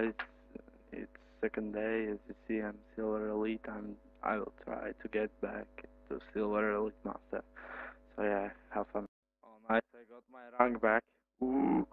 try. It's second day, as you see, I'm silver elite. I'm I will try to get back to silver elite master. So yeah, have fun. Oh nice, I got my rank back. Ooh.